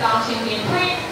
launching in print.